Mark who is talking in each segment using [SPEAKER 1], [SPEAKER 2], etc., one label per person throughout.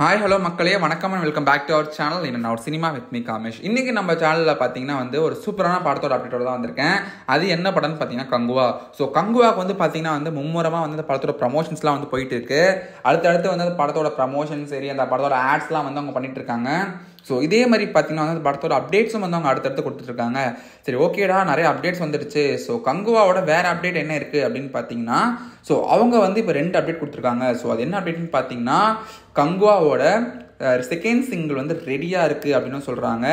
[SPEAKER 1] Hi hello மக்களே. வணக்கம் and welcome back to our channel என்ன அவர் ஒரு சினிமா வித் மீ காமேஷ். இன்றைக்கி நம்ம சேனலில் பார்த்தீங்கன்னா வந்து ஒரு சூப்பரான படத்தோட அப்டேட்டோட தான் வந்திருக்கேன். அது என்ன படம்னு பார்த்தீங்கன்னா கங்குவா. ஸோ கங்குவாக்கு வந்து பார்த்தீங்கன்னா வந்து மும்முரமாக வந்து அந்த படத்தோட ப்ரமோஷன்ஸ்லாம் வந்து போயிட்டு இருக்கு. அடுத்தடுத்து வந்து அந்த படத்தோட ப்ரமோஷன் சரி அந்த படத்தோட ஆட்ஸ்லாம் வந்து அவங்க பண்ணிட்டு இருக்காங்க. ஸோ இதே மாதிரி பார்த்தீங்கன்னா வந்து படத்தோட அப்டேட்ஸும் வந்து அவங்க அடுத்தடுத்து கொடுத்துட்ருக்காங்க. சரி ஓகேடா நிறைய அப்டேட்ஸ் வந்துடுச்சு ஸோ கங்குவாவோட வேறு அப்டேட் என்ன இருக்குது அப்படின்னு பார்த்தீங்கன்னா ஸோ அவங்க வந்து இப்போ ரெண்டு அப்டேட் கொடுத்துருக்காங்க. ஸோ அது என்ன அப்டேட்னு பார்த்தீங்கன்னா கங்குவாவோட செகண்ட் சிங்கிள் வந்து ரெடியாக இருக்குது அப்படின்னு சொல்கிறாங்க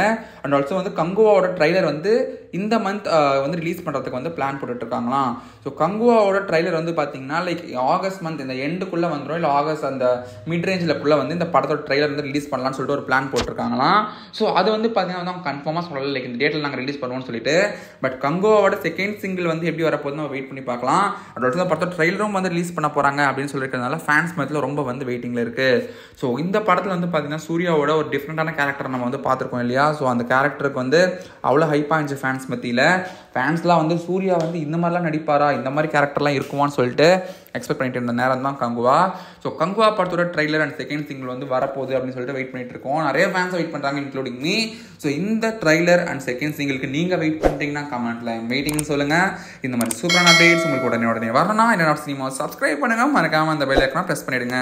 [SPEAKER 1] அண்ட் ஆல்சோ வந்து கங்குவாவோட ட்ரைலர் வந்து இந்த மந்த் வந்து ரிலீஸ் பண்ணுறதுக்கு வந்து பிளான் போட்டுட்ருக்காங்களாம். ஸோ கங்குவாவோட ட்ரைலர் வந்து பார்த்தீங்கன்னா லைக் ஆகஸ்ட் மந்த் இந்த எண்டுக்குள்ளே வந்துடும் இல்லை ஆகஸ்ட் அந்த மிட் ரேஞ்சில்க்குள்ளே வந்து இந்த படத்தோட ட்ரைலர் வந்து ரிலீஸ் பண்ணலாம்னு சொல்லிட்டு ஒரு பிளான் போட்டிருக்காங்களாம் ஸோ அது வந்து பார்த்தீங்கன்னா வந்து அவங்க கன்ஃபார்மாக சொல்லலை. லைக் இந்த டேட்டில் நாங்கள் ரிலீஸ் பண்ணுவோம்னு சொல்லிட்டு. பட் கங்குவாவோட செகண்ட் சிங்கிள் வந்து எப்படி வரப்போகுது நம்ம வெயிட் பண்ணி பார்க்கலாம் அண்ட் ஆல்சோ படத்தோட ட்ரைலரும் வந்து ரிலீஸ் பண்ண போகிறாங்க அப்படின்னு சொல்லியிருக்கிறதுனால ஃபேன்ஸ் மத்தியில் ரொம்ப வந்து வெயிட்டிங்கில் இருக்குது ஸோ இந்த படத்தில் வந்து பார்த்தீங்கன்னா சூர்யாவோட ஒரு டிஃப்ரெண்ட்டான கேரக்டர் நம்ம வந்து பார்த்துருக்கோம் இல்லையா? ஸோ அந்த கேரக்டருக்கு வந்து அவ்வளோ ஹைப்பாக இருந்துச்சு ஃபேன்ஸ் மத்தியில். ஃபேன்ஸ்லாம் வந்து சூர்யா வந்து இந்த மாதிரிலாம் நடிப்பாரா? இந்த மாதிரி கேரக்டர்லாம் இருக்குமான்னு சொல்லிட்டு எக்ஸ்பெக்ட் பண்ணிட்டு இருந்த நேரம் தான் கங்குவா. ஸோ கங்குவா படத்தோட ட்ரைலர் அண்ட் செகண்ட் சிங்கிள் வந்து வரப்போகுது அப்படின்னு சொல்லிட்டு வெயிட் பண்ணிட்டு இருக்கோம். நிறைய ஃபேன்ஸ் வெயிட் பண்ணுறாங்க இன்க்ளூடிங் மீ ஸோ இந்த ட்ரைலர் அண்ட் செகண்ட் சிங்கிளுக்கு நீங்கள் வெயிட் பண்ணிட்டீங்கன்னா கமெண்ட்ல வெயிட்டிங்னு சொல்லுங்கள் இந்த மாதிரி சூப்பரான அப்டேட்ஸ் உங்களுக்கு உடனே உடனே வரணும்னா என்னோட சினிமா சப்ஸ்கிரைப் பண்ணுங்கள் மறக்காமல் அந்த பெல் ஐக்கனை ப்ரெஸ் பண்ணிடுங்க.